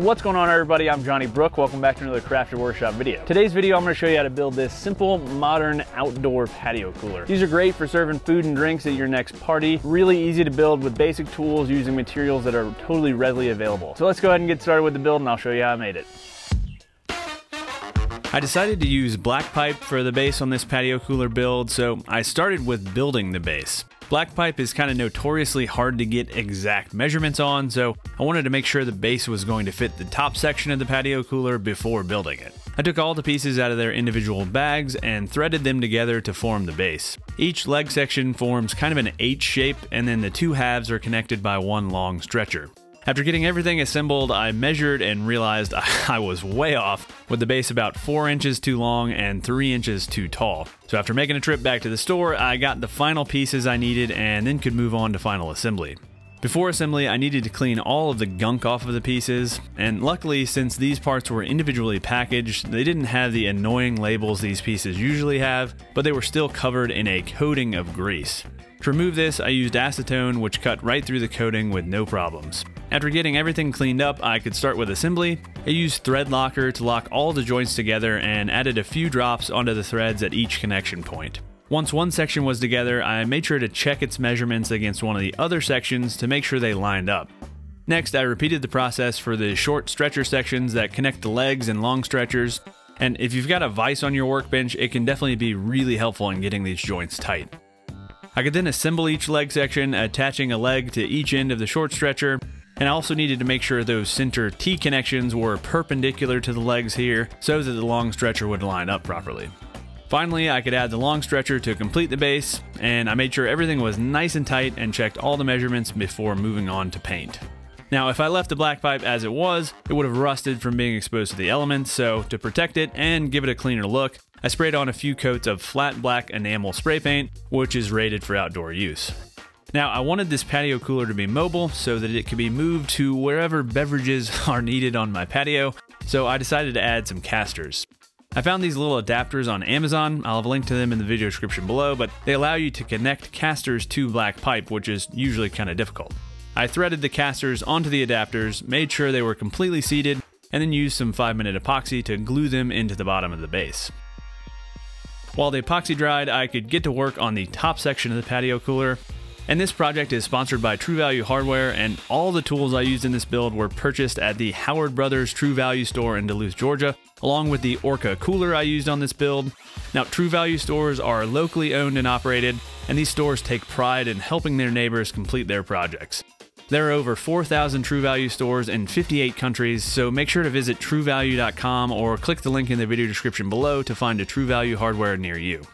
What's going on everybody? I'm Johnny Brook. Welcome back to another Crafted Workshop video. Today's video I'm going to show you how to build this simple modern outdoor patio cooler. These are great for serving food and drinks at your next party. Really easy to build with basic tools using materials that are totally readily available. So let's go ahead and get started with the build and I'll show you how I made it. I decided to use black pipe for the base on this patio cooler build, so I started with building the base. Black pipe is kind of notoriously hard to get exact measurements on, so I wanted to make sure the base was going to fit the top section of the patio cooler before building it. I took all the pieces out of their individual bags and threaded them together to form the base. Each leg section forms kind of an H shape, and then the two halves are connected by one long stretcher. After getting everything assembled, I measured and realized I was way off, with the base about 4 inches too long and 3 inches too tall. So after making a trip back to the store, I got the final pieces I needed and then could move on to final assembly. Before assembly, I needed to clean all of the gunk off of the pieces, and luckily, since these parts were individually packaged, they didn't have the annoying labels these pieces usually have, but they were still covered in a coating of grease. To remove this, I used acetone, which cut right through the coating with no problems. After getting everything cleaned up, I could start with assembly. I used thread locker to lock all the joints together and added a few drops onto the threads at each connection point. Once one section was together, I made sure to check its measurements against one of the other sections to make sure they lined up. Next, I repeated the process for the short stretcher sections that connect the legs and long stretchers, and if you've got a vise on your workbench, it can definitely be really helpful in getting these joints tight. I could then assemble each leg section, attaching a leg to each end of the short stretcher, and I also needed to make sure those center T connections were perpendicular to the legs here so that the long stretcher would line up properly. Finally, I could add the long stretcher to complete the base, and I made sure everything was nice and tight and checked all the measurements before moving on to paint. Now, if I left the black pipe as it was, it would have rusted from being exposed to the elements, so to protect it and give it a cleaner look, I sprayed on a few coats of flat black enamel spray paint, which is rated for outdoor use. Now, I wanted this patio cooler to be mobile so that it could be moved to wherever beverages are needed on my patio, so I decided to add some casters. I found these little adapters on Amazon. I'll have a link to them in the video description below, but they allow you to connect casters to black pipe, which is usually kind of difficult. I threaded the casters onto the adapters, made sure they were completely seated, and then used some 5 minute epoxy to glue them into the bottom of the base. While the epoxy dried, I could get to work on the top section of the patio cooler. And this project is sponsored by True Value Hardware, and all the tools I used in this build were purchased at the Howard Brothers True Value store in Duluth, Georgia, along with the Orca cooler I used on this build. Now, True Value stores are locally owned and operated, and these stores take pride in helping their neighbors complete their projects. There are over 4,000 True Value stores in 58 countries, so make sure to visit truevalue.com or click the link in the video description below to find a True Value hardware near you.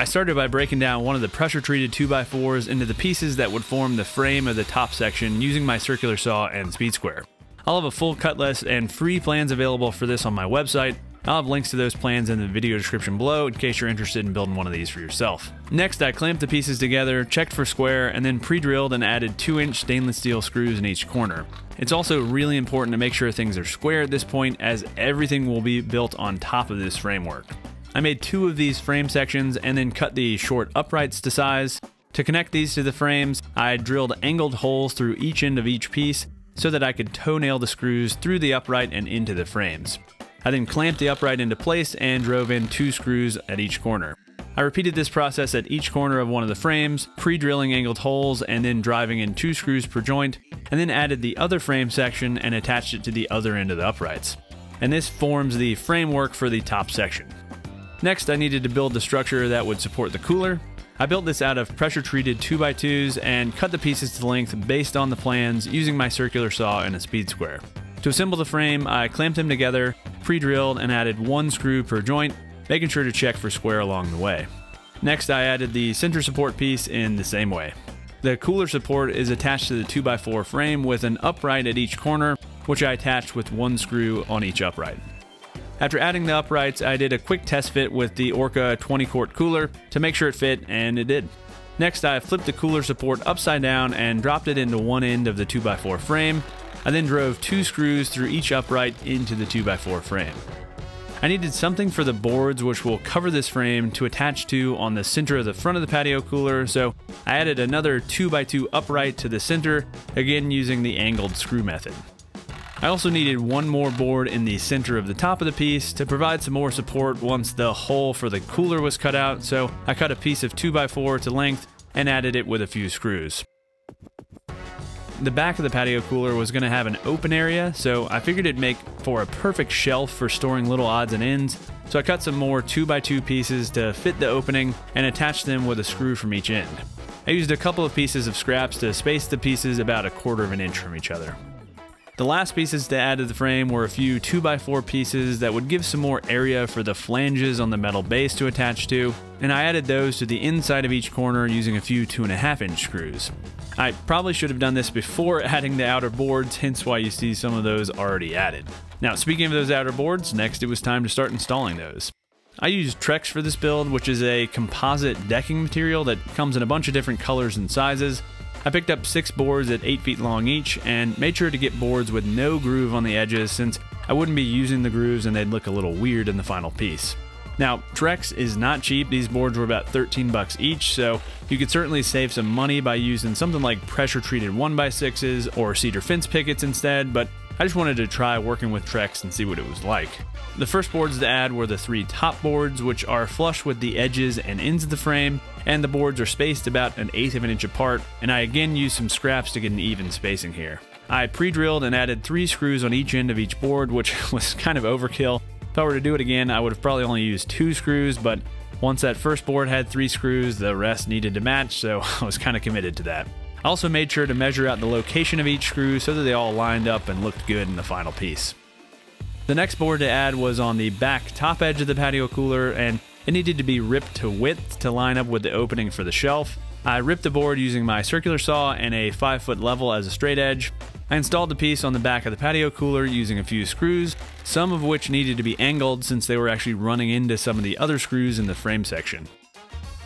I started by breaking down one of the pressure treated 2x4s into the pieces that would form the frame of the top section using my circular saw and speed square. I'll have a full cut list and free plans available for this on my website, I'll have links to those plans in the video description below in case you're interested in building one of these for yourself. Next, I clamped the pieces together, checked for square, and then pre-drilled and added 2-inch stainless steel screws in each corner. It's also really important to make sure things are square at this point as everything will be built on top of this framework. I made two of these frame sections and then cut the short uprights to size. To connect these to the frames, I drilled angled holes through each end of each piece so that I could toenail the screws through the upright and into the frames. I then clamped the upright into place and drove in two screws at each corner. I repeated this process at each corner of one of the frames, pre-drilling angled holes and then driving in two screws per joint, and then added the other frame section and attached it to the other end of the uprights. And this forms the framework for the top section. Next, I needed to build the structure that would support the cooler. I built this out of pressure treated 2x2s and cut the pieces to length based on the plans using my circular saw and a speed square. To assemble the frame, I clamped them together, pre-drilled, and added one screw per joint, making sure to check for square along the way. Next, I added the center support piece in the same way. The cooler support is attached to the 2x4 frame with an upright at each corner, which I attached with one screw on each upright. After adding the uprights, I did a quick test fit with the Orca 20 quart cooler to make sure it fit, and it did. Next, I flipped the cooler support upside down and dropped it into one end of the 2x4 frame, I then drove two screws through each upright into the 2x4 frame. I needed something for the boards which will cover this frame to attach to on the center of the front of the patio cooler, so I added another 2x2 upright to the center, again using the angled screw method. I also needed one more board in the center of the top of the piece to provide some more support once the hole for the cooler was cut out, so I cut a piece of 2x4 to length and added it with a few screws. The back of the patio cooler was going to have an open area, so I figured it'd make for a perfect shelf for storing little odds and ends, so I cut some more 2x2 pieces to fit the opening and attached them with a screw from each end. I used a couple of pieces of scraps to space the pieces about a quarter of an inch from each other. The last pieces to add to the frame were a few 2x4 pieces that would give some more area for the flanges on the metal base to attach to, and I added those to the inside of each corner using a few 2.5 inch screws. I probably should have done this before adding the outer boards, hence why you see some of those already added. Now speaking of those outer boards, next it was time to start installing those. I used Trex for this build, which is a composite decking material that comes in a bunch of different colors and sizes. I picked up six boards at 8 feet long each and made sure to get boards with no groove on the edges since I wouldn't be using the grooves and they'd look a little weird in the final piece. Now, Trex is not cheap. These boards were about 13 bucks each, so you could certainly save some money by using something like pressure treated 1x6s or cedar fence pickets instead, but I just wanted to try working with Trex and see what it was like. The first boards to add were the three top boards, which are flush with the edges and ends of the frame, and the boards are spaced about an eighth of an inch apart, and I again used some scraps to get an even spacing here. I pre-drilled and added three screws on each end of each board, which was kind of overkill. If I were to do it again, I would have probably only used two screws, but once that first board had three screws, the rest needed to match, so I was kind of committed to that. I also made sure to measure out the location of each screw so that they all lined up and looked good in the final piece. The next board to add was on the back top edge of the patio cooler and it needed to be ripped to width to line up with the opening for the shelf. I ripped the board using my circular saw and a 5 foot level as a straight edge. I installed the piece on the back of the patio cooler using a few screws, some of which needed to be angled since they were actually running into some of the other screws in the frame section.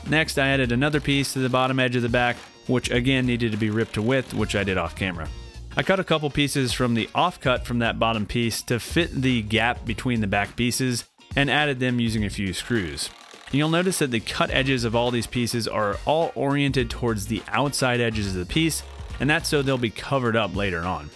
Next, I added another piece to the bottom edge of the back, which again needed to be ripped to width, which I did off camera. I cut a couple pieces from the offcut from that bottom piece to fit the gap between the back pieces and added them using a few screws. And you'll notice that the cut edges of all these pieces are all oriented towards the outside edges of the piece, and that's so they'll be covered up later on.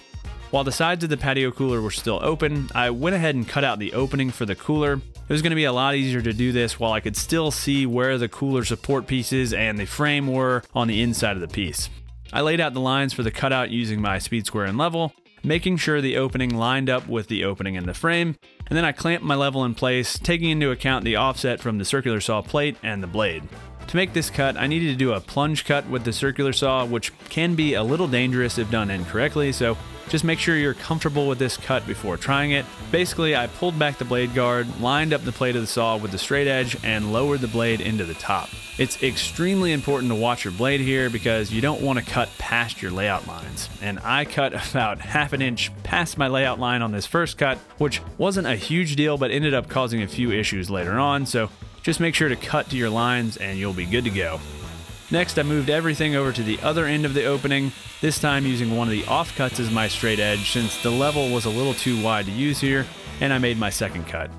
While the sides of the patio cooler were still open, I went ahead and cut out the opening for the cooler. It was going to be a lot easier to do this while I could still see where the cooler support pieces and the frame were on the inside of the piece. I laid out the lines for the cutout using my speed square and level, making sure the opening lined up with the opening in the frame, and then I clamped my level in place, taking into account the offset from the circular saw plate and the blade. To make this cut, I needed to do a plunge cut with the circular saw, which can be a little dangerous if done incorrectly, so just make sure you're comfortable with this cut before trying it. Basically, I pulled back the blade guard, lined up the plate of the saw with the straight edge, and lowered the blade into the top. It's extremely important to watch your blade here because you don't want to cut past your layout lines. And I cut about half an inch past my layout line on this first cut, which wasn't a huge deal but ended up causing a few issues later on, so just make sure to cut to your lines and you'll be good to go. Next, I moved everything over to the other end of the opening, this time using one of the offcuts as my straight edge since the level was a little too wide to use here, and I made my second cut.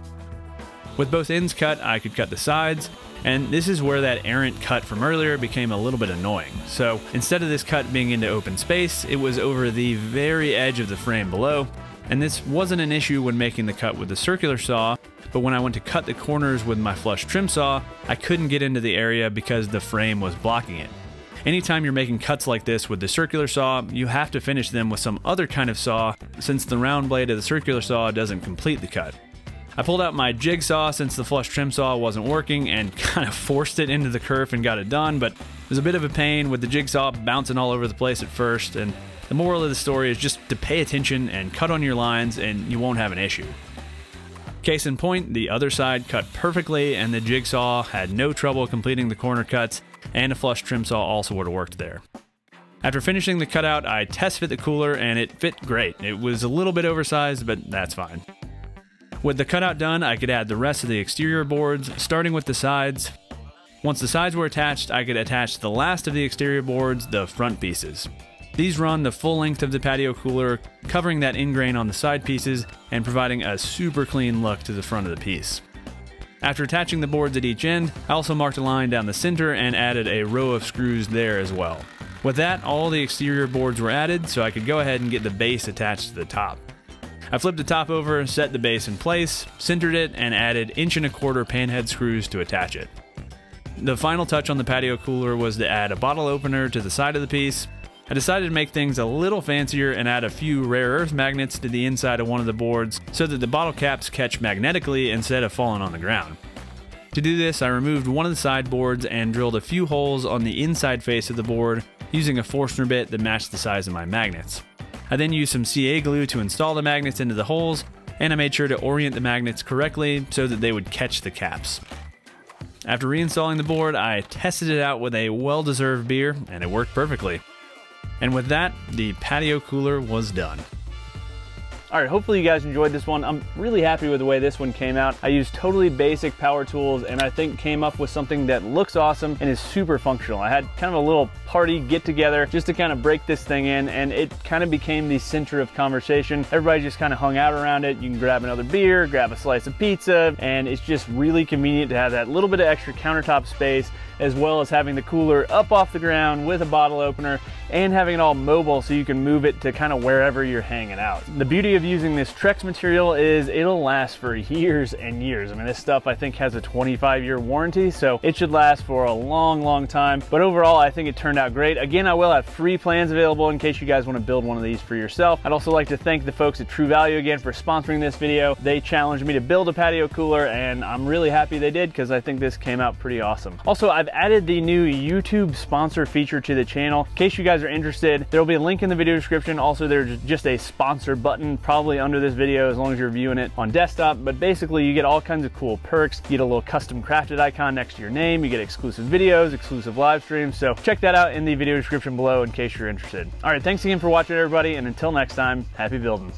With both ends cut, I could cut the sides, and this is where that errant cut from earlier became a little bit annoying. So instead of this cut being into open space, it was over the very edge of the frame below, and this wasn't an issue when making the cut with the circular saw, but when I went to cut the corners with my flush trim saw, I couldn't get into the area because the frame was blocking it. Anytime you're making cuts like this with the circular saw, you have to finish them with some other kind of saw since the round blade of the circular saw doesn't complete the cut. I pulled out my jigsaw since the flush trim saw wasn't working and kind of forced it into the kerf and got it done, but it was a bit of a pain with the jigsaw bouncing all over the place at first, and the moral of the story is just to pay attention and cut on your lines and you won't have an issue. Case in point, the other side cut perfectly and the jigsaw had no trouble completing the corner cuts and a flush trim saw also would have worked there. After finishing the cutout, I test fit the cooler and it fit great. It was a little bit oversized, but that's fine. With the cutout done, I could add the rest of the exterior boards, starting with the sides. Once the sides were attached, I could attach the last of the exterior boards, the front pieces. These run the full length of the patio cooler, covering that end grain on the side pieces and providing a super clean look to the front of the piece. After attaching the boards at each end, I also marked a line down the center and added a row of screws there as well. With that, all the exterior boards were added, so I could go ahead and get the base attached to the top. I flipped the top over, set the base in place, centered it, and added inch and a quarter panhead screws to attach it. The final touch on the patio cooler was to add a bottle opener to the side of the piece. I decided to make things a little fancier and add a few rare earth magnets to the inside of one of the boards so that the bottle caps catch magnetically instead of falling on the ground. To do this, I removed one of the sideboards and drilled a few holes on the inside face of the board using a Forstner bit that matched the size of my magnets. I then used some CA glue to install the magnets into the holes, and I made sure to orient the magnets correctly so that they would catch the caps. After reinstalling the board, I tested it out with a well-deserved beer, and it worked perfectly. And with that, the patio cooler was done. All right, hopefully you guys enjoyed this one. I'm really happy with the way this one came out. I used totally basic power tools and I think came up with something that looks awesome and is super functional. I had kind of a little party get together just to kind of break this thing in and it kind of became the center of conversation. Everybody just kind of hung out around it. You can grab another beer, grab a slice of pizza, and it's just really convenient to have that little bit of extra countertop space as well as having the cooler up off the ground with a bottle opener and having it all mobile so you can move it to kind of wherever you're hanging out. The beauty of using this Trex material is it'll last for years and years. I mean, this stuff I think has a 25 year warranty, so it should last for a long, long time. But overall, I think it turned out great. Again, I will have free plans available in case you guys want to build one of these for yourself. I'd also like to thank the folks at True Value again for sponsoring this video. They challenged me to build a patio cooler and I'm really happy they did because I think this came out pretty awesome. Also, I've added the new YouTube sponsor feature to the channel. In case you guys are interested, there'll be a link in the video description. Also, there's just a sponsor button probably under this video as long as you're viewing it on desktop. But basically, you get all kinds of cool perks. You get a little custom crafted icon next to your name. You get exclusive videos, exclusive live streams. So check that out in the video description below in case you're interested. All right, thanks again for watching, everybody. And until next time, happy building.